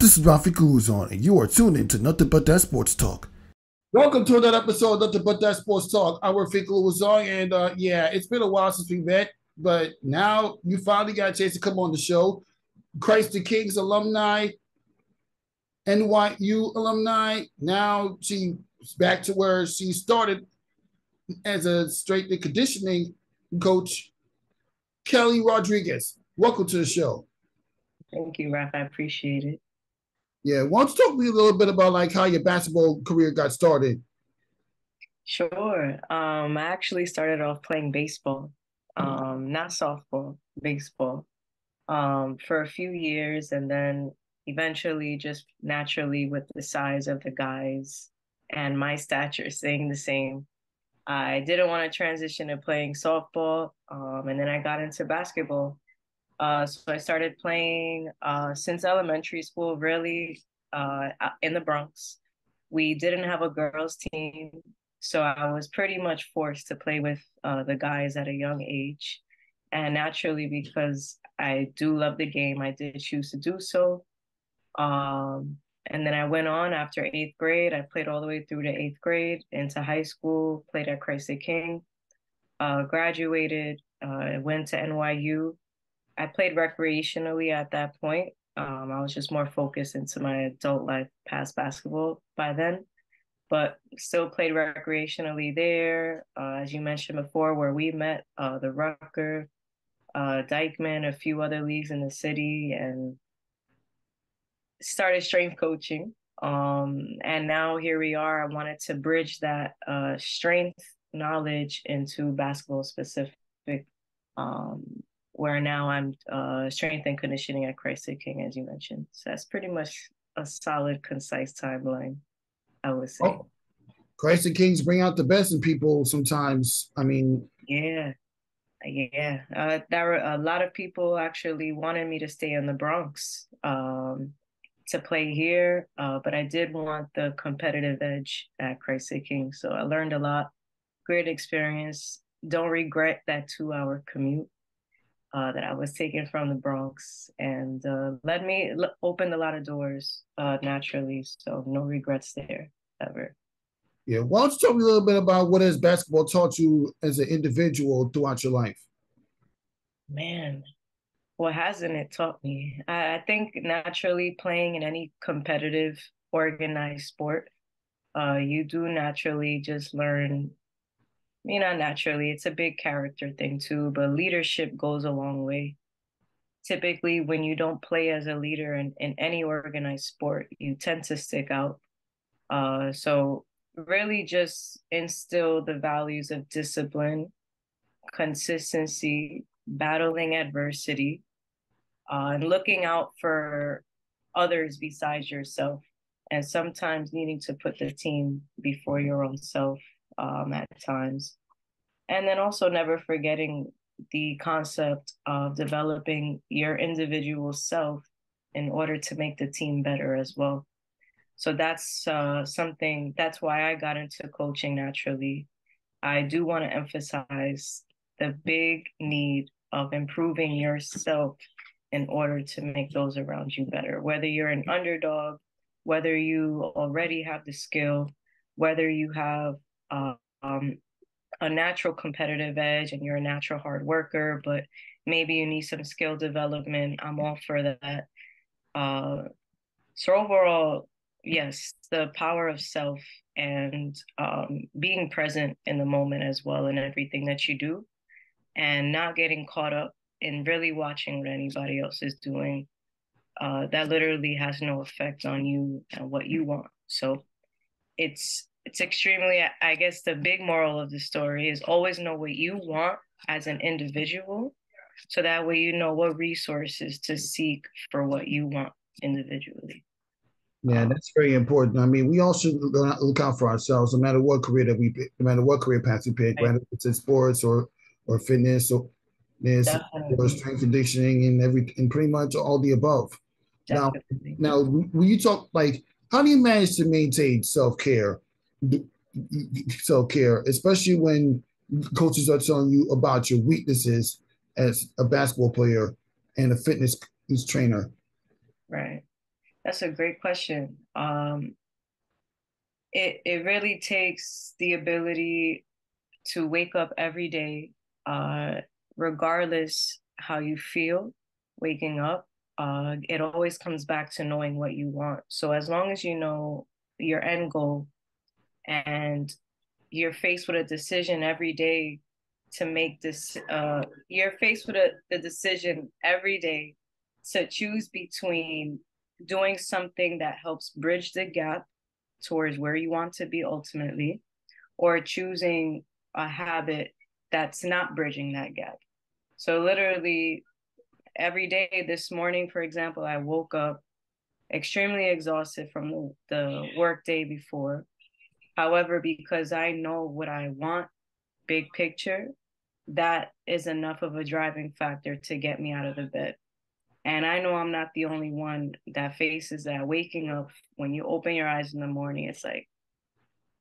This is Rafique Louison, and you are tuned in to Nothing But That Sports Talk. Welcome to another episode of Nothing But That Sports Talk. I'm Rafique Louison, and uh, yeah, it's been a while since we met, but now you finally got a chance to come on the show. Christ the Kings alumni, NYU alumni. Now she's back to where she started as a strength and conditioning coach, Kelly Rodriguez. Welcome to the show. Thank you, Raph. I appreciate it. Yeah, why don't you talk to me a little bit about like how your basketball career got started? Sure. Um, I actually started off playing baseball, um, not softball, baseball, um, for a few years, and then eventually, just naturally, with the size of the guys and my stature staying the same, I didn't want to transition to playing softball, um, and then I got into basketball. Uh, so I started playing uh, since elementary school, really, uh, in the Bronx. We didn't have a girls' team, so I was pretty much forced to play with uh, the guys at a young age. And naturally, because I do love the game, I did choose to do so. Um, and then I went on after eighth grade. I played all the way through to eighth grade into high school, played at Christ the King, uh, graduated, uh, went to NYU I played recreationally at that point. Um, I was just more focused into my adult life past basketball by then, but still played recreationally there. Uh, as you mentioned before, where we met, uh, the Rucker, uh, Dyckman, a few other leagues in the city, and started strength coaching. Um, and now here we are. I wanted to bridge that uh, strength knowledge into basketball specific um, where now I'm uh, strength and conditioning at Christ the King, as you mentioned. So that's pretty much a solid, concise timeline, I would say. Oh, Christ the Kings bring out the best in people sometimes. I mean, yeah, yeah. Uh, there were a lot of people actually wanted me to stay in the Bronx um, to play here, uh, but I did want the competitive edge at Christ the King. So I learned a lot. Great experience. Don't regret that two hour commute uh, that I was taken from the Bronx and uh, led me opened a lot of doors uh, naturally. So no regrets there ever. Yeah, why don't you tell me a little bit about what has basketball taught you as an individual throughout your life? Man, what hasn't it taught me? I, I think naturally playing in any competitive, organized sport, uh, you do naturally just learn mean, not naturally, it's a big character thing too, but leadership goes a long way. Typically, when you don't play as a leader in, in any organized sport, you tend to stick out. Uh, so, really just instill the values of discipline, consistency, battling adversity, uh, and looking out for others besides yourself, and sometimes needing to put the team before your own self um, at times. And then also never forgetting the concept of developing your individual self in order to make the team better as well. So that's uh, something, that's why I got into coaching naturally. I do want to emphasize the big need of improving yourself in order to make those around you better. Whether you're an underdog, whether you already have the skill, whether you have uh, um, a natural competitive edge and you're a natural hard worker, but maybe you need some skill development. I'm all for that. Uh, so overall, yes, the power of self and um, being present in the moment as well in everything that you do, and not getting caught up in really watching what anybody else is doing. Uh, that literally has no effect on you and what you want. So it's it's extremely i guess the big moral of the story is always know what you want as an individual. So that way you know what resources to seek for what you want individually. Yeah that's very important. I mean we all should look out for ourselves no matter what career that we pick no matter what career path we pick right. whether it's in sports or or fitness or this or strength conditioning and every and pretty much all the above. Definitely. now now when you talk like how do you manage to maintain self-care self care, especially when coaches are telling you about your weaknesses as a basketball player and a fitness trainer. Right. That's a great question. Um, it it really takes the ability to wake up every day, uh, regardless how you feel waking up. Uh, it always comes back to knowing what you want. So as long as you know your end goal and you're faced with a decision every day to make this uh you're faced with a the decision every day to choose between doing something that helps bridge the gap towards where you want to be ultimately or choosing a habit that's not bridging that gap. So literally every day this morning for example i woke up extremely exhausted from the, the work day before however because i know what i want big picture that is enough of a driving factor to get me out of the bed. And I know I'm not the only one that faces that waking up when you open your eyes in the morning, it's like,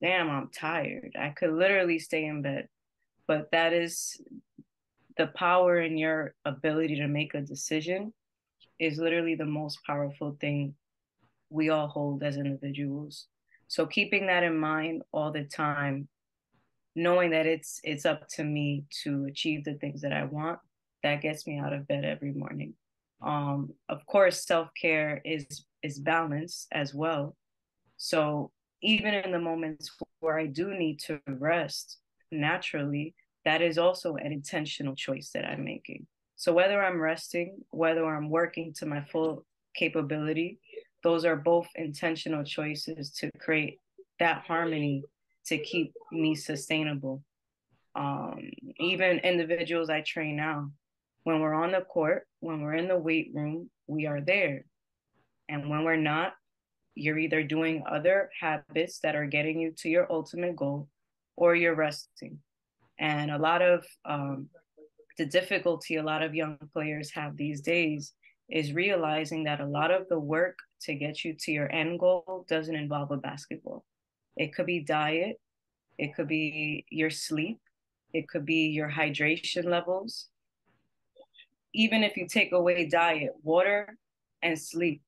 damn, I'm tired. I could literally stay in bed. But that is the power in your ability to make a decision is literally the most powerful thing we all hold as individuals. So keeping that in mind all the time knowing that it's it's up to me to achieve the things that I want, that gets me out of bed every morning. Um, of course, self care is is balance as well. So even in the moments where I do need to rest naturally, that is also an intentional choice that I'm making. So whether I'm resting, whether I'm working to my full capability, those are both intentional choices to create that harmony to keep me sustainable. Um, even individuals I train now, when we're on the court, when we're in the weight room, we are there. And when we're not, you're either doing other habits that are getting you to your ultimate goal or you're resting. And a lot of um, the difficulty a lot of young players have these days is realizing that a lot of the work to get you to your end goal doesn't involve a basketball. It could be diet, it could be your sleep, it could be your hydration levels. Even if you take away diet, water and sleep,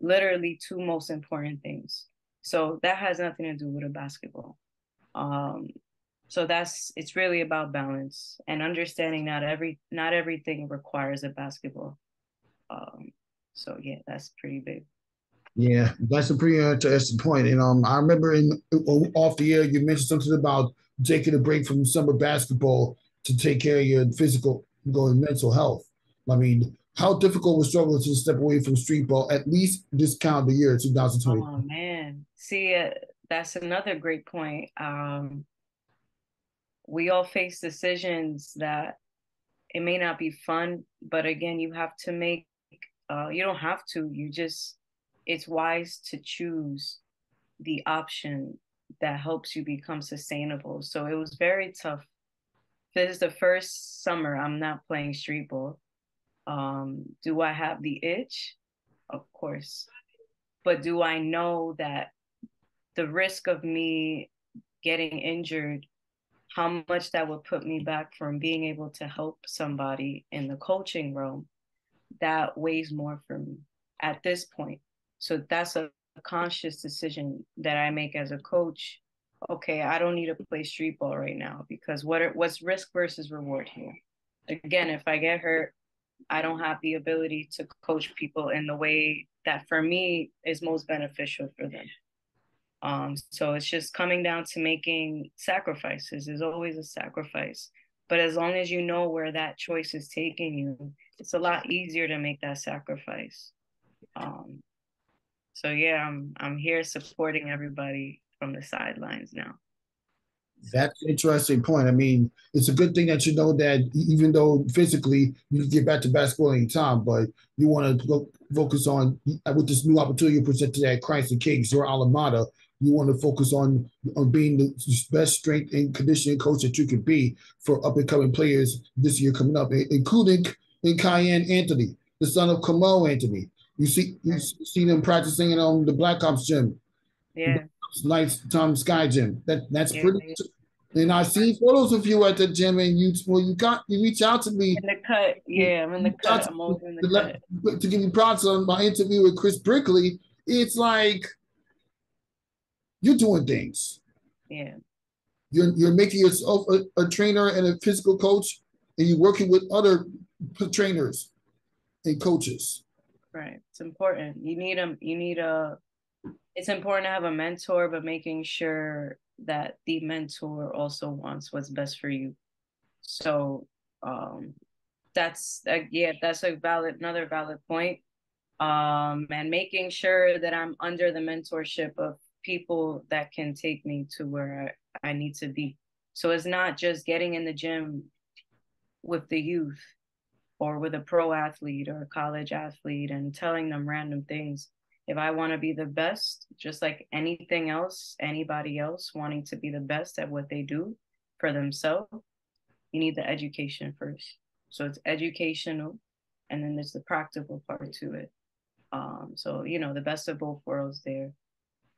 literally two most important things. So that has nothing to do with a basketball. Um, so that's it's really about balance and understanding not every not everything requires a basketball. Um, so yeah, that's pretty big. Yeah, that's a pretty interesting point. And um, I remember in off the air you mentioned something about taking a break from summer basketball to take care of your physical, going mental health. I mean, how difficult was struggling to step away from street ball at least this calendar year, 2020? Oh man, see, uh, that's another great point. Um, we all face decisions that it may not be fun, but again, you have to make. Uh, you don't have to. You just it's wise to choose the option that helps you become sustainable. So it was very tough. This is the first summer I'm not playing street ball. Um, do I have the itch? Of course. But do I know that the risk of me getting injured, how much that would put me back from being able to help somebody in the coaching realm, that weighs more for me at this point. So that's a conscious decision that I make as a coach. Okay, I don't need to play street ball right now because what are, what's risk versus reward here? Again, if I get hurt, I don't have the ability to coach people in the way that for me is most beneficial for them. Um, so it's just coming down to making sacrifices. Is always a sacrifice. But as long as you know where that choice is taking you, it's a lot easier to make that sacrifice. Um, so yeah, I'm I'm here supporting everybody from the sidelines now. That's an interesting point. I mean, it's a good thing that you know that even though physically you can get back to basketball anytime, but you want to focus on uh, with this new opportunity presented at Christ the Kings, your alma mater. You want to focus on on being the best strength and conditioning coach that you could be for up and coming players this year coming up, including in Kiyan Anthony, the son of Carmelo Anthony. You see, you see them practicing on um, the Black Ops gym. Yeah. Nice Tom Sky Gym. That that's yeah, pretty. Yeah. And I see photos of you at the gym, and you well, you got you reach out to me. In the cut, yeah, I'm in the cut. I'm always in the to, cut. to give you props on my interview with Chris Brickley. it's like you're doing things. Yeah. You're you're making yourself a, a trainer and a physical coach, and you're working with other trainers and coaches. Right. It's important. You need a you need a it's important to have a mentor, but making sure that the mentor also wants what's best for you. So um that's uh, yeah, that's a valid another valid point. Um and making sure that I'm under the mentorship of people that can take me to where I, I need to be. So it's not just getting in the gym with the youth or with a pro athlete or a college athlete and telling them random things. If I want to be the best, just like anything else, anybody else wanting to be the best at what they do for themselves, you need the education first. So it's educational, and then there's the practical part to it. Um, so you know, the best of both worlds there.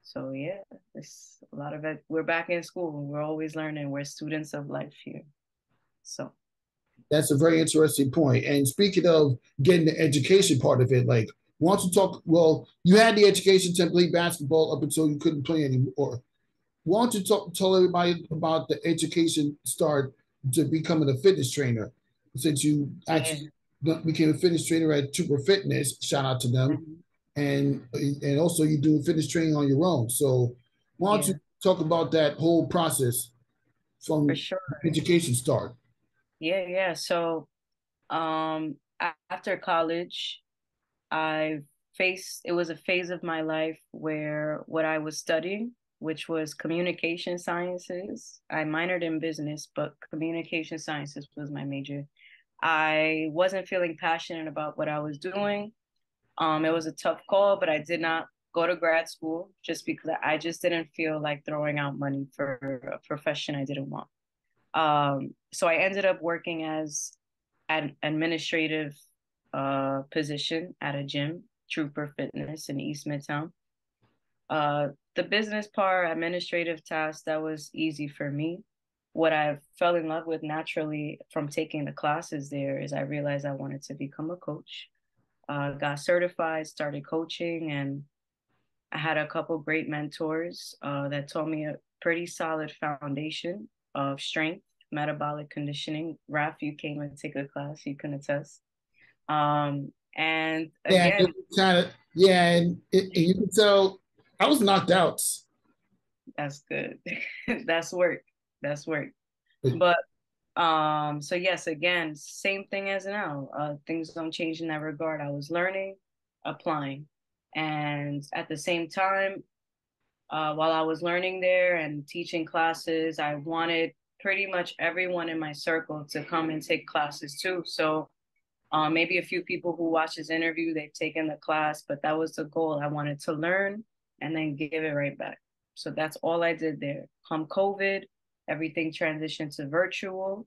So yeah, it's a lot of it. We're back in school. We're always learning. We're students of life here. So that's a very interesting point. And speaking of getting the education part of it, like, why don't you talk? Well, you had the education to play basketball up until you couldn't play anymore. Why don't you talk, tell everybody about the education start to becoming a fitness trainer? Since you actually became a fitness trainer at Trooper Fitness, shout out to them, mm-hmm. and and also you do fitness training on your own. So why don't yeah. you talk about that whole process from sure. education start? Yeah, yeah. So um after college, I faced it was a phase of my life where what I was studying, which was communication sciences. I minored in business, but communication sciences was my major. I wasn't feeling passionate about what I was doing. Um, it was a tough call, but I did not go to grad school just because I just didn't feel like throwing out money for a profession I didn't want. Um, so I ended up working as an administrative uh, position at a gym, Trooper Fitness in East Midtown. Uh, the business part, administrative tasks, that was easy for me. What I fell in love with naturally from taking the classes there is I realized I wanted to become a coach. Uh, got certified, started coaching, and I had a couple great mentors uh, that taught me a pretty solid foundation of strength, metabolic conditioning. Raf, you came and take a class, you can attest. Um, and again, yeah, kind of, yeah, and, it, and you can tell I was knocked out. That's good. that's work. That's work. But um, so yes, again, same thing as now. Uh, things don't change in that regard. I was learning, applying, and at the same time, uh, while I was learning there and teaching classes, I wanted pretty much everyone in my circle to come and take classes too. So um, maybe a few people who watch this interview, they've taken the class, but that was the goal. I wanted to learn and then give it right back. So that's all I did there. Come COVID, everything transitioned to virtual.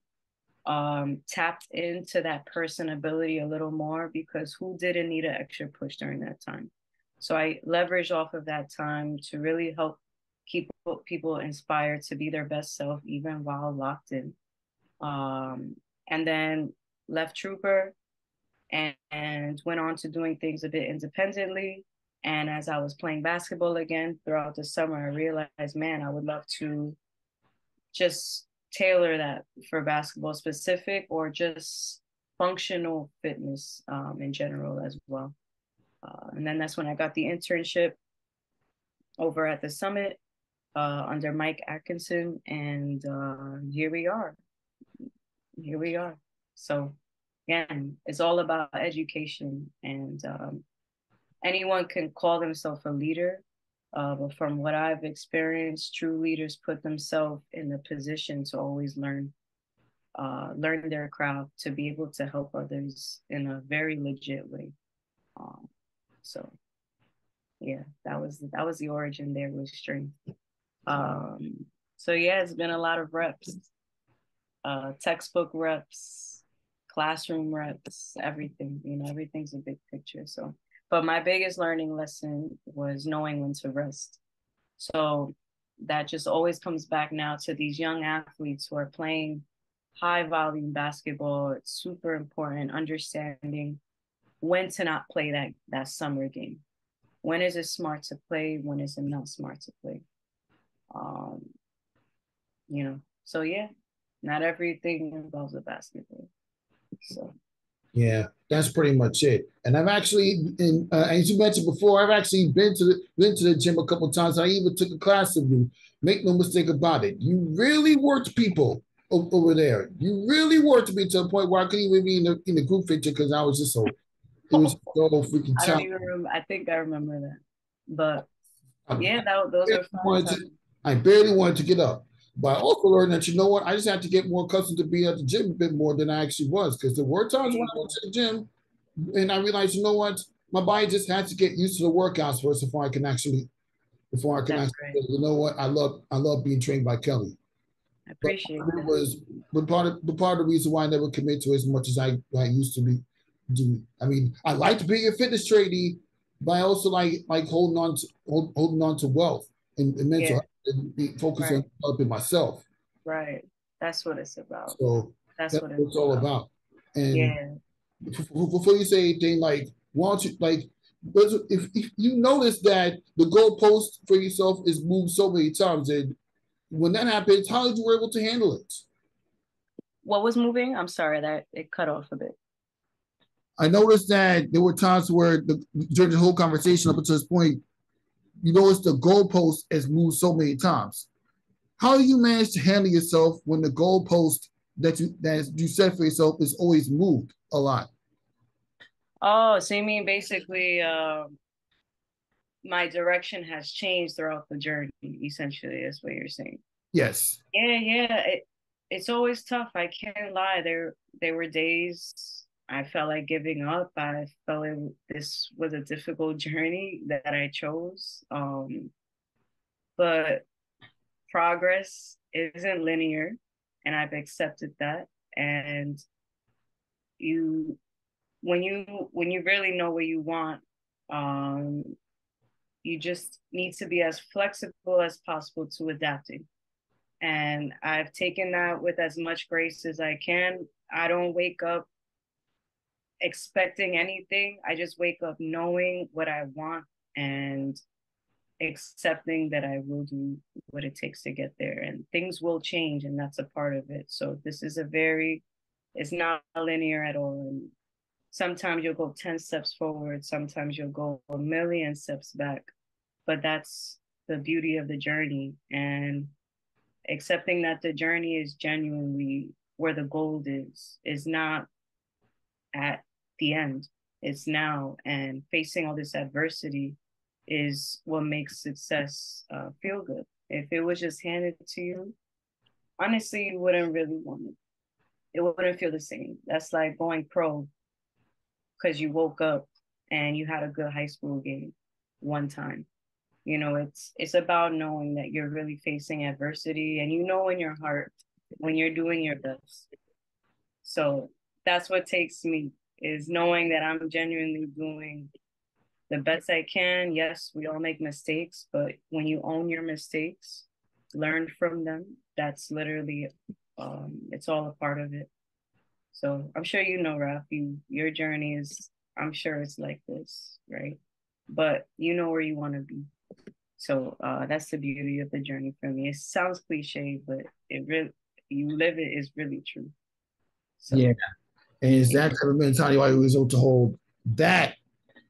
Um, tapped into that person ability a little more because who didn't need an extra push during that time? So I leveraged off of that time to really help keep people inspired to be their best self even while locked in. Um, and then left Trooper and, and went on to doing things a bit independently. And as I was playing basketball again throughout the summer, I realized, man, I would love to just tailor that for basketball specific or just functional fitness um, in general as well. Uh, and then that's when I got the internship over at the summit uh, under Mike Atkinson, and uh, here we are. Here we are. So again, it's all about education, and um, anyone can call themselves a leader. Uh, but from what I've experienced, true leaders put themselves in the position to always learn, uh, learn their craft to be able to help others in a very legit way. Um, so yeah, that was that was the origin there with strength. Um, so yeah, it's been a lot of reps, uh, textbook reps, classroom reps, everything. You know, everything's a big picture. So, but my biggest learning lesson was knowing when to rest. So that just always comes back now to these young athletes who are playing high volume basketball. It's super important understanding when to not play that that summer game, when is it smart to play, when is it not smart to play. Um, you know, so yeah, not everything involves a basketball. So yeah, that's pretty much it. And I've actually, in, uh, as you mentioned before, I've actually been to the been to the gym a couple times. I even took a class of you. Make no mistake about it. You really worked people over there. You really worked me to a point where I couldn't even be in the in the group picture because I was just so. It was so freaking. I don't even remember. I think I remember that, but yeah, that, those are. To, I barely wanted to get up. But I also learned that you know what, I just had to get more accustomed to being at the gym a bit more than I actually was. Because there were times when I went to the gym and I realized, you know what, my body just had to get used to the workouts first before I can actually, before I can That's actually, you know what, I love, I love being trained by Kelly. I appreciate but it. Was but part of the part of the reason why I never commit to as much as I, I used to be do. I mean, I liked being a fitness trainee, but I also like like holding on to hold, holding on to wealth and, and mental yeah and be focused right. on developing myself. Right. That's what it's about. So that's, that's what it's, it's all about. about. And yeah. before you say anything, like, why don't you like if, if you notice that the goalpost for yourself is moved so many times, and when that happens, how did you were able to handle it? What was moving? I'm sorry that it cut off a bit. I noticed that there were times where the, during the whole conversation up until this point, you notice the goalpost has moved so many times. How do you manage to handle yourself when the goalpost that you that you set for yourself is always moved a lot? Oh, so you mean basically uh, my direction has changed throughout the journey, essentially, is what you're saying. Yes. Yeah, yeah. It, it's always tough. I can't lie. There there were days I felt like giving up. I felt like this was a difficult journey that I chose. Um, but progress isn't linear, and I've accepted that. And you, when you when you really know what you want, um, you just need to be as flexible as possible to adapting. And I've taken that with as much grace as I can. I don't wake up expecting anything. I just wake up knowing what I want and accepting that I will do what it takes to get there. And things will change, and that's a part of it. So this is a very, it's not linear at all. And sometimes you'll go 10 steps forward, sometimes you'll go a million steps back. But that's the beauty of the journey. And accepting that the journey is genuinely where the gold is, is not at the end. It's now, and facing all this adversity is what makes success uh, feel good. If it was just handed to you, honestly, you wouldn't really want it. It wouldn't feel the same. That's like going pro because you woke up and you had a good high school game one time. You know, it's it's about knowing that you're really facing adversity and you know in your heart when you're doing your best. So that's what takes me is knowing that I'm genuinely doing the best I can. Yes, we all make mistakes, but when you own your mistakes, learn from them, that's literally um, it's all a part of it. So I'm sure you know, Ralph, you your journey is I'm sure it's like this, right? But you know where you want to be. So uh, that's the beauty of the journey for me. It sounds cliche, but it really you live it, is really true. So. Yeah, and it's that type of mentality why you was able to hold that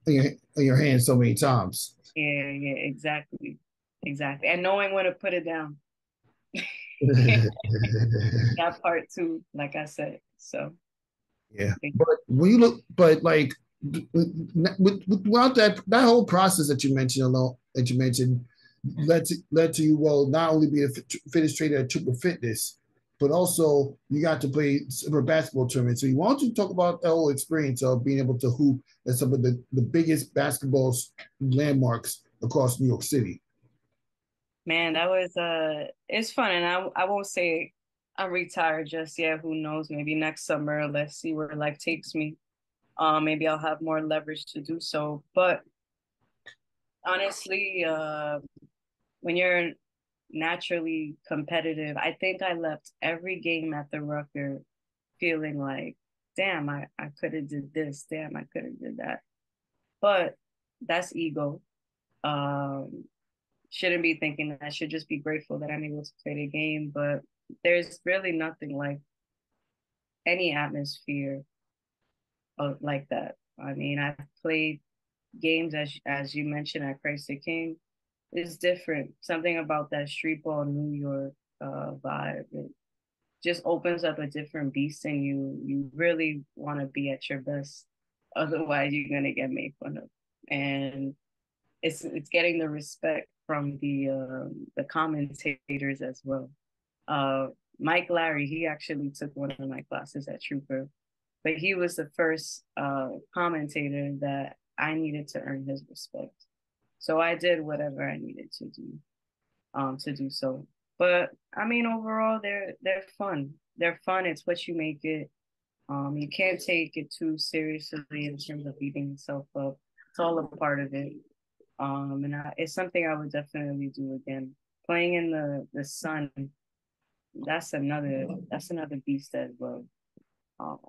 in your, in your hand so many times. Yeah, yeah, exactly. Exactly. And knowing when to put it down. that part too, like I said. So yeah. But when you look but like without that that whole process that you mentioned alone that you mentioned led to led to you well not only be a fitness trainer at Trooper Fitness, but also you got to play for basketball tournament. So you want to talk about the whole experience of being able to hoop at some of the, the biggest basketball landmarks across New York City. Man, that was uh it's fun and I I won't say I'm retired just yet. Who knows? Maybe next summer. Let's see where life takes me. Um, maybe I'll have more leverage to do so. But honestly, uh, when you're naturally competitive. I think I left every game at the Rucker feeling like, damn, I, I could have did this, damn, I could have did that. But that's ego. um, shouldn't be thinking that I should just be grateful that I'm able to play the game. But there's really nothing like any atmosphere of like that. I mean, I've played games as as you mentioned at Christ the King. It's different. Something about that street ball New York uh, vibe. It just opens up a different beast in you. You really want to be at your best. Otherwise, you're gonna get made fun of. And it's it's getting the respect from the um, the commentators as well. Uh, Mike Larry, he actually took one of my classes at Trooper, but he was the first uh, commentator that I needed to earn his respect. So I did whatever I needed to do um, to do so. But I mean, overall, they're they're fun. They're fun. It's what you make it. Um, you can't take it too seriously in terms of beating yourself up. It's all a part of it. Um, and I, it's something I would definitely do again. Playing in the the sun, that's another that's another beast as well. Um,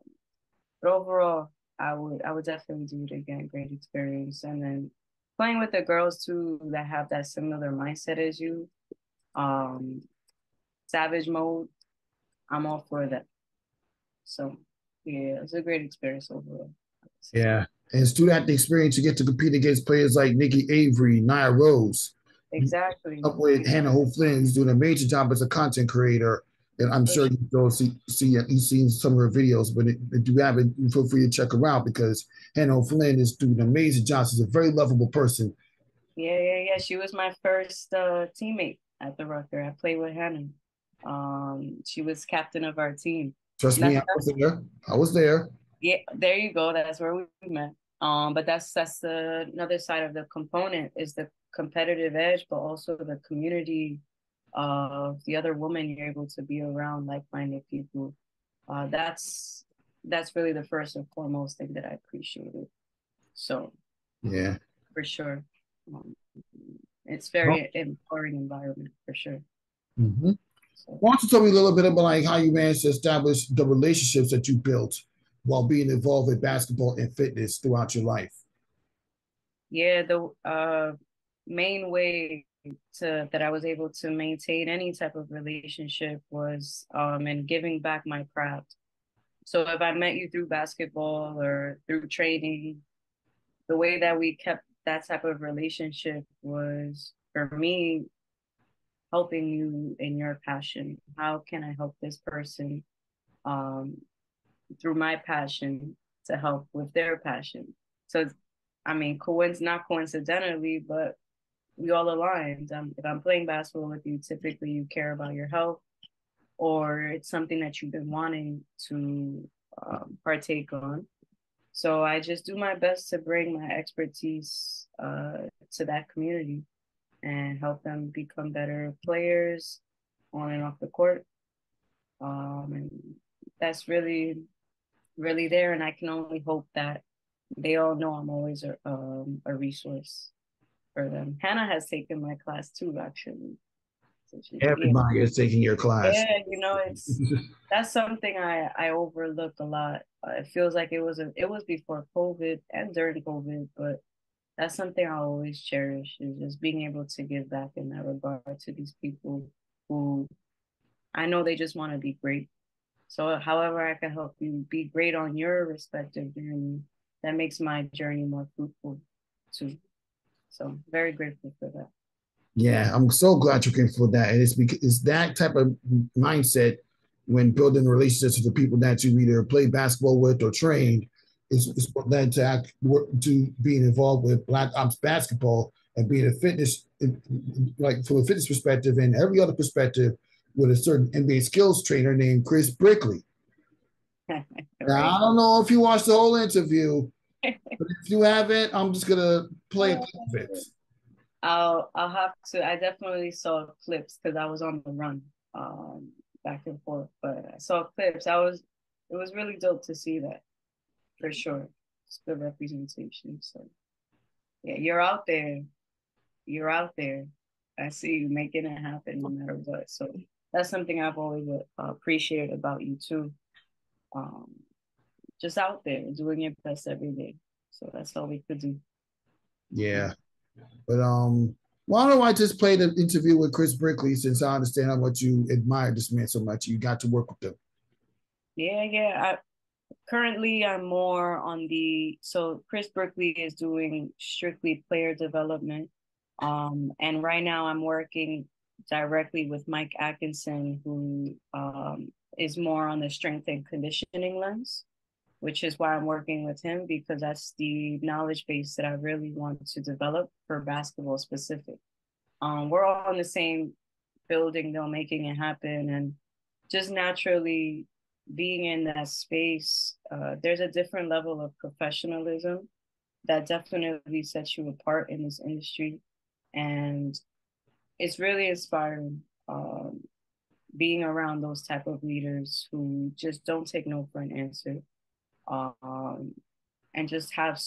but overall, I would I would definitely do it again. Great experience, and then playing with the girls too that have that similar mindset as you. Um, savage mode, I'm all for that. So yeah, it's a great experience overall. Yeah. And through that experience you get to compete against players like Nikki Avery, Nia Rose. Exactly. Up with Hannah O'Flynn, who's doing a major job as a content creator. And I'm sure you go see see you've seen some of her videos, but if you haven't, feel free to check her out because Hannah O'Flynn is doing an amazing job. She's a very lovable person. Yeah, yeah, yeah. She was my first uh, teammate at the Rucker. I played with Hannah. Um, she was captain of our team. Trust me, I was there. I was there. Yeah, there you go. That's where we met. Um, but that's that's the another side of the component is the competitive edge, but also the community of the other woman you're able to be around like-minded people. Uh, that's that's really the first and foremost thing that I appreciated. So, yeah, for sure, um, it's very well, empowering environment for sure. Mm-hmm. So. Why don't you tell me a little bit about like how you managed to establish the relationships that you built while being involved in basketball and fitness throughout your life? Yeah, the uh, main way to that I was able to maintain any type of relationship was um, in giving back my craft. So if I met you through basketball or through training, the way that we kept that type of relationship was for me helping you in your passion. How can I help this person um, through my passion to help with their passion. So, I mean, coinc- not coincidentally, but we all aligned. Um, if I'm playing basketball with you, typically you care about your health, or it's something that you've been wanting to um, partake on. So I just do my best to bring my expertise uh, to that community and help them become better players on and off the court. Um, and that's really really there, and I can only hope that they all know I'm always a um, a resource for them. Hannah has taken my class too, actually. So Everybody is taking your class. Yeah, you know, it's that's something I I overlook a lot. It feels like it was a it was before COVID and during COVID, but that's something I always cherish is just being able to give back in that regard to these people who I know they just want to be great so, however, I can help you be great on your respective journey, that makes my journey more fruitful too. So, very grateful for that. Yeah, I'm so glad you came for that. And it's because it's that type of mindset when building relationships with the people that you either play basketball with or trained. Is, is what led to act, to being involved with Black Ops basketball and being a fitness, like from a fitness perspective and every other perspective, with a certain NBA skills trainer named Chris Brickley. Now, I don't know if you watched the whole interview, but if you haven't, I'm just gonna play a clip of it. I'll I'll have to. I definitely saw clips because I was on the run, um, back and forth. But I saw clips. I was it was really dope to see that, for sure. It's good representation. So yeah, you're out there. You're out there. I see you making it happen no matter what. So that's something I've always uh, appreciated about you too. Um, just out there doing your best every day. So that's all we could do. Yeah. But um, why don't I just play the interview with Chris Brickley since I understand how much you admire this man so much. You got to work with him. Yeah, yeah. I, currently, I'm more on the so Chris Brickley is doing strictly player development, um, and right now I'm working directly with Mike Atkinson, who um, is more on the strength and conditioning lens, which is why I'm working with him because that's the knowledge base that I really want to develop for basketball specific. Um, we're all in the same building though, making it happen, and just naturally being in that space, uh, there's a different level of professionalism that definitely sets you apart in this industry, and it's really inspiring. Um, being around those type of leaders who just don't take no for an answer um, and just have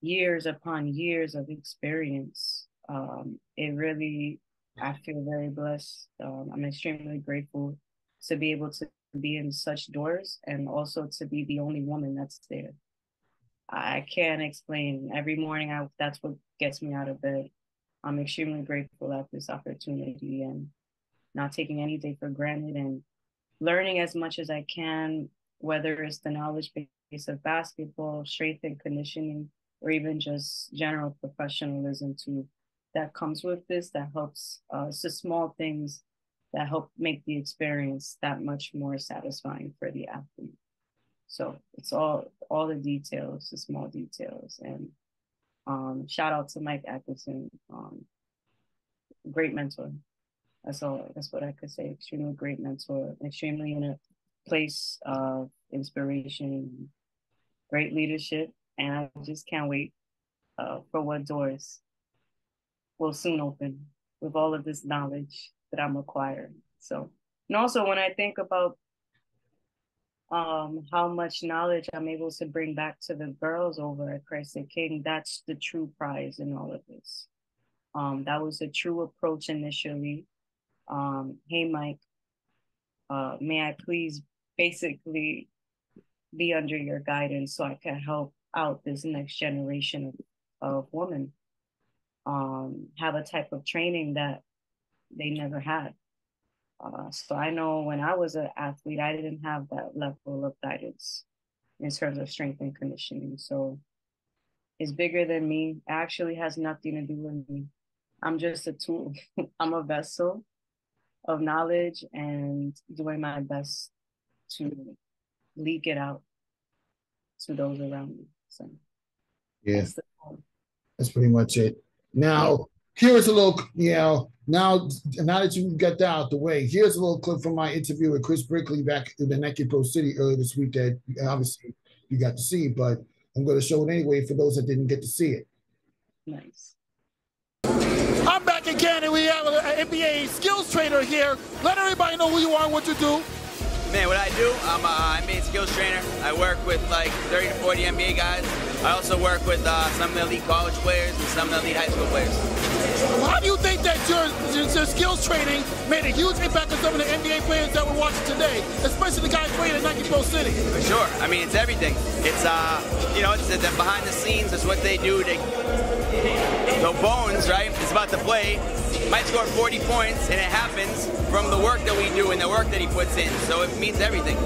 years upon years of experience. Um, it really i feel very blessed. Um, i'm extremely grateful to be able to be in such doors and also to be the only woman that's there. I can't explain. Every morning I, that's what gets me out of bed. I'm extremely grateful at this opportunity and not taking any day for granted and learning as much as I can, whether it's the knowledge base of basketball, strength and conditioning, or even just general professionalism too that comes with this that helps uh, it's the small things that help make the experience that much more satisfying for the athlete so it's all all the details the small details and um, shout out to mike atkinson um, great mentor that's all. That's what I could say. Extremely great mentor. Extremely place of inspiration, great leadership, and I just can't wait uh, for what doors will soon open with all of this knowledge that I'm acquiring. So, and also when I think about um, how much knowledge I'm able to bring back to the girls over at Christ the King, that's the true prize in all of this. Um, that was a true approach initially um, hey, Mike, uh, may I please basically be under your guidance so I can help out this next generation of, women um, have a type of training that they never had. Uh, so I know when I was an athlete, I didn't have that level of guidance in terms of strength and conditioning. So it's bigger than me. It actually has nothing to do with me. I'm just a tool. I'm a vessel of knowledge and doing my best to leak it out to those around me. So yeah, that's, that's pretty much it. Now, here's a little, you know, now now that you got that out the way, here's a little clip from my interview with Chris Brickley back in the Nike Pro City earlier this week that obviously you got to see, but I'm going to show it anyway for those that didn't get to see it. Nice. I'm back again, and we have an NBA skills trainer here. Let everybody know who you are and what you do. Man, what I do, I'm an NBA skills trainer. I work with like 30 to 40 NBA guys. I also work with uh, some of the elite college players and some of the elite high school players. How do you think that your, your skills training made a huge impact on some of the NBA players that we're watching today, especially the guys playing at Nike Pro City? Sure. I mean, it's everything. It's, uh, you know, it's the behind the scenes. is what they do to no bones, right? It's about the play. Might score 40 points, and it happens from the work that we do and the work that he puts in. So it means everything.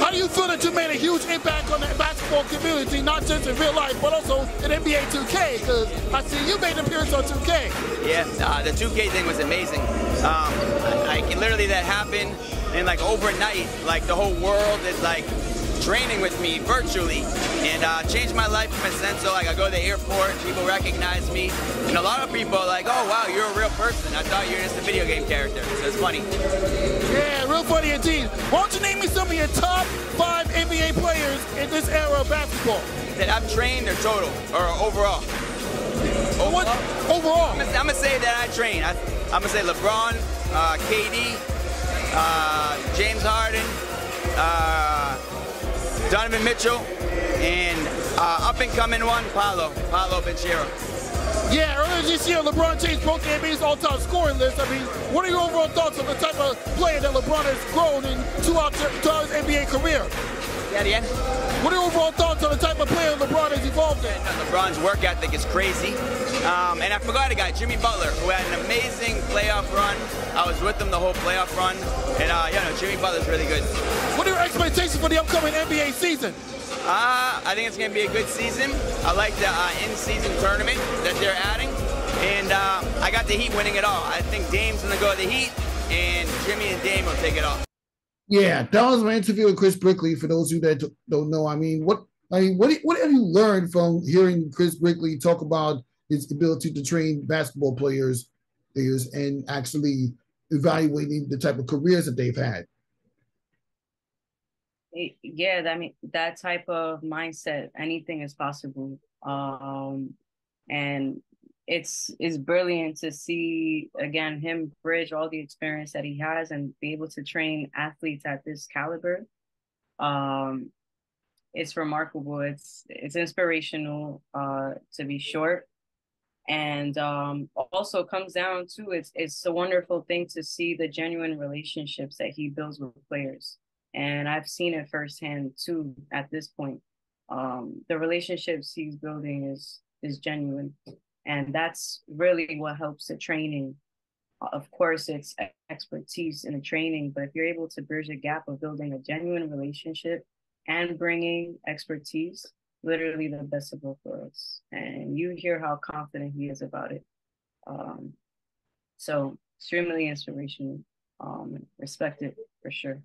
How do you feel that you made a huge impact on the basketball community, not just in real life, but also in NBA 2K? Because I see you made an appearance on 2K. Yeah, uh, the 2K thing was amazing. Um, I, literally that happened, and like overnight, like the whole world is like training with me virtually and uh, changed my life in a sense. So like I go to the airport, people recognize me, and a lot of people are like, "Oh wow, you're a real person. I thought you were just a video game character." So it's funny. Yeah, real funny indeed. Why don't you name me some of your top five NBA players in this era of basketball? That I've trained or total or overall. Overall? What? Overall. I'm gonna, say that I train. I, am gonna say LeBron, uh, KD, uh, James Harden. Uh, Donovan Mitchell, and uh, up and coming one, Paolo, Paolo Banchero. Yeah, earlier this year, LeBron James broke the NBA's all-time scoring list. I mean, what are your overall thoughts on the type of player that LeBron has grown in throughout, throughout his NBA career? Yeah, the end. What are your overall thoughts on the type of player LeBron has evolved in? LeBron's work ethic is crazy. Um, and I forgot a guy, Jimmy Butler, who had an amazing playoff run. I was with him the whole playoff run. And uh, yeah, no, Jimmy Butler's really good. What are your expectations for the upcoming NBA season? Uh, I think it's going to be a good season. I like the uh, in-season tournament that they're adding. And uh, I got the Heat winning it all. I think Dame's going to go to the Heat, and Jimmy and Dame will take it all. Yeah, that was my interview with Chris Brickley. For those of you that don't know, I mean, what I mean, what what have you learned from hearing Chris Brickley talk about his ability to train basketball players, players, and actually evaluating the type of careers that they've had? Yeah, I mean that type of mindset, anything is possible. Um, and it's it's brilliant to see again him bridge all the experience that he has and be able to train athletes at this caliber. Um, it's remarkable. It's it's inspirational uh, to be short, and um, also comes down to it's it's a wonderful thing to see the genuine relationships that he builds with players, and I've seen it firsthand too. At this point, um, the relationships he's building is is genuine and that's really what helps the training. Of course it's expertise in the training but if you're able to bridge the gap of building a genuine relationship and bringing expertise literally the best of both worlds. And you hear how confident he is about it. Um, so extremely inspirational um, respected for sure.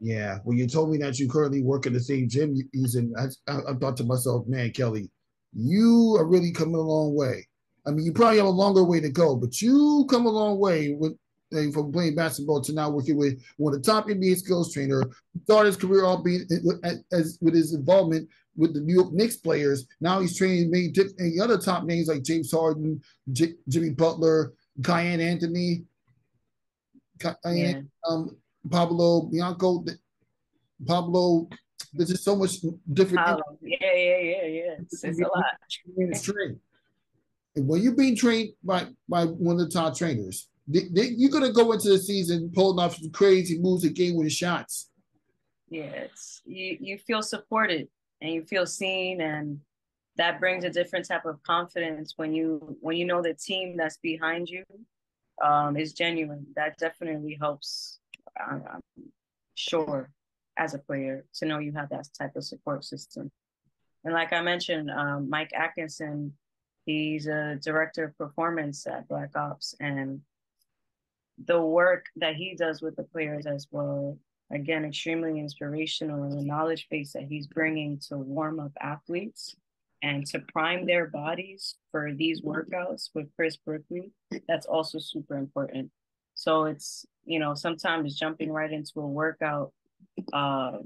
Yeah. Well you told me that you currently work at the same gym he's in I, I thought to myself man kelly you are really coming a long way. I mean, you probably have a longer way to go, but you come a long way with eh, from playing basketball to now working with one of the top NBA skills trainer. Started his career off being eh, eh, as with his involvement with the New York Knicks players. Now he's training many other top names like James Harden, J- Jimmy Butler, Kiyan Anthony, Kiyan, yeah. um, Pablo Bianco, Pablo there's just so much different. yeah, yeah, yeah, yeah. It's, it's a lot. Trained. And when you're being trained by by one of the top trainers, they, they, you're gonna go into the season pulling off some crazy moves and game winning shots. Yeah, you you feel supported and you feel seen and that brings a different type of confidence when you when you know the team that's behind you um, is genuine. That definitely helps. I'm, I'm sure as a player to know you have that type of support system. And like I mentioned, um, Mike Atkinson, he's a director of performance at Black Ops, and the work that he does with the players as well, again, extremely inspirational, and the knowledge base that he's bringing to warm up athletes and to prime their bodies for these workouts with Chris Brickley, that's also super important. So it's, you know, sometimes jumping right into a workout uh,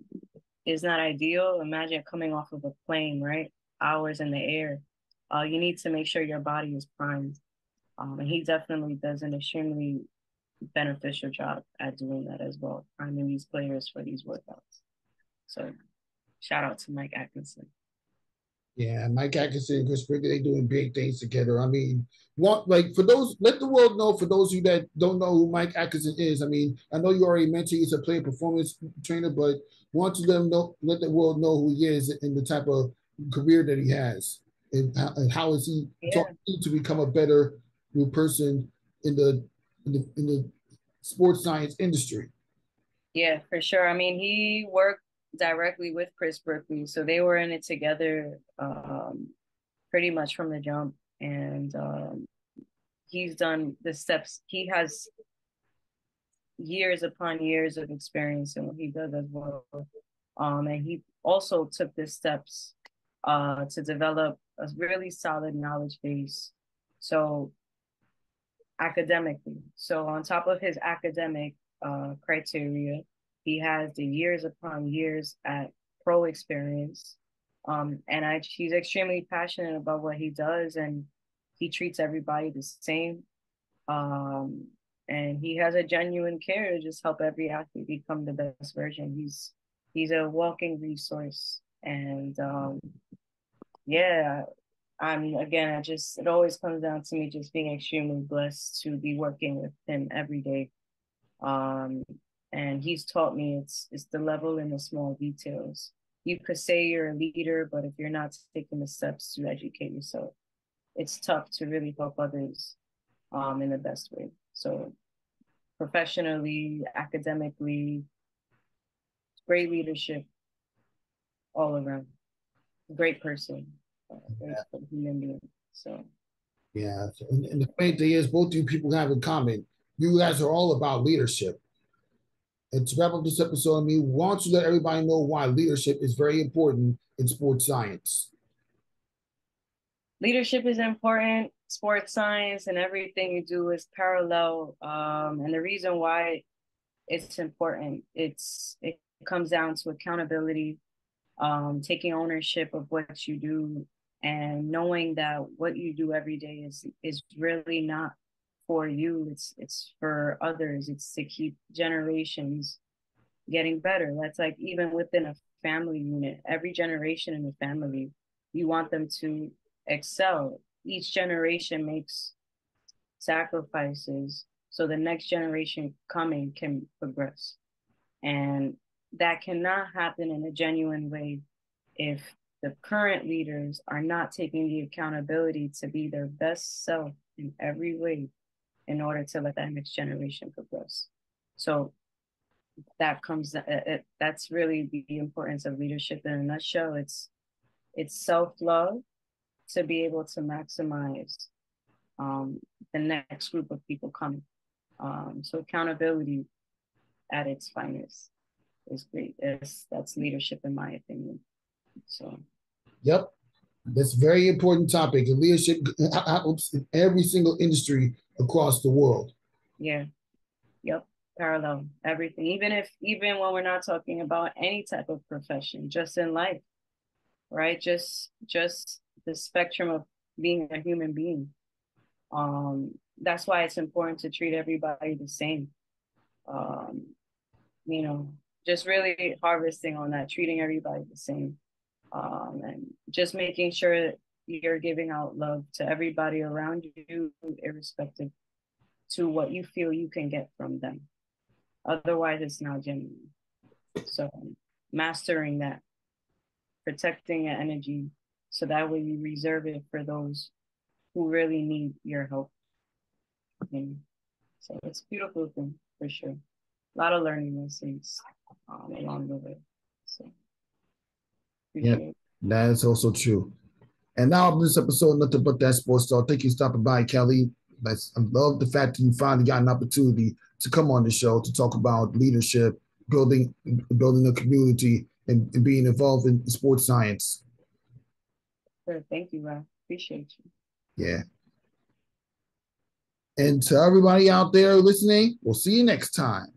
is not ideal. Imagine coming off of a plane, right? Hours in the air. Uh, you need to make sure your body is primed. Um, and he definitely does an extremely beneficial job at doing that as well, priming these players for these workouts. So shout out to Mike Atkinson. Yeah, Mike Atkinson and Chris Brickley, they doing big things together. I mean, want like for those, let the world know for those of you that don't know who Mike Atkinson is. I mean, I know you already mentioned he's a player performance trainer, but want to let them know, let the world know who he is and the type of career that he has, and how, and how is he yeah. to become a better new person in the, in the in the sports science industry. Yeah, for sure. I mean, he worked directly with Chris Brickley, so they were in it together um, pretty much from the jump. And um, he's done the steps. He has years upon years of experience in what he does as well. Um, and he also took the steps uh, to develop a really solid knowledge base. So academically, so on top of his academic uh, criteria, he has the years upon years at pro experience. Um, and I, he's extremely passionate about what he does and he treats everybody the same. Um, and he has a genuine care to just help every athlete become the best version. He's, he's a walking resource. And, um, yeah, I'm again, I just, it always comes down to me just being extremely blessed to be working with him every day. Um, and he's taught me it's it's the level in the small details you could say you're a leader, but if you're not taking the steps to educate yourself, it's tough to really help others um, in the best way. So, professionally, academically, great leadership all around. Great person, yeah. human being. So, yeah. And, and the main thing is, both you people have in common. You guys are all about leadership. And to wrap up this episode, we want to let everybody know why leadership is very important in sports science. Leadership is important. Sports science and everything you do is parallel. Um, and the reason why it's important, it's it comes down to accountability, um, taking ownership of what you do, and knowing that what you do every day is is really not for you it's it's for others it's to keep generations getting better. That's like even within a family unit every generation in the family you want them to excel. Each generation makes sacrifices so the next generation coming can progress. And that cannot happen in a genuine way if the current leaders are not taking the accountability to be their best self in every way in order to let that next generation progress. So that comes uh, it, that's really the importance of leadership in a nutshell. It's it's self love to be able to maximize um, the next group of people coming. Um, so accountability at its finest is great. It's, that's leadership in my opinion. So. Yep. That's very important topic. And leadership helps in every single industry across the world. Yeah. Yep. Parallel. Everything. Even if even when we're not talking about any type of profession, just in life. Right? Just just the spectrum of being a human being. Um, that's why it's important to treat everybody the same. Um, you know, just really harvesting on that, treating everybody the same um, and just making sure that you're giving out love to everybody around you, irrespective to what you feel you can get from them. Otherwise, it's not genuine. So, mastering that, protecting your energy, so that way you reserve it for those who really need your help. And so it's a beautiful thing for sure. A lot of learning lessons um, along the way. Yeah, that is also true. And now this episode, nothing but that sports talk. Thank you for stopping by, Kelly. I love the fact that you finally got an opportunity to come on the show to talk about leadership, building building a community, and, and being involved in sports science. Sure. Thank you, Rob. Appreciate you. Yeah. And to everybody out there listening, we'll see you next time.